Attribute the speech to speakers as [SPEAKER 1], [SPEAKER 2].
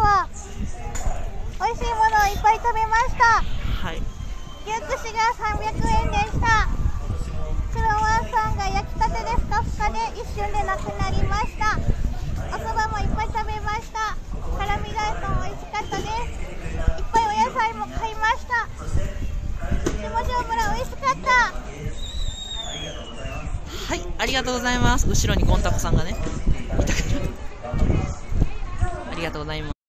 [SPEAKER 1] は美味しいものをいっぱい食べました。
[SPEAKER 2] はい。
[SPEAKER 1] 牛串が300円でした。クロワッサンが焼きたてでふか？ふかで一瞬でなくなりました。お蕎麦もいっぱい食べました。辛味大根美味しかったです。いっぱいお野菜も買いました。下條村美味しかった。
[SPEAKER 2] はいありがとうございます。後ろにゴンタコさんがねいたからありがとうございます。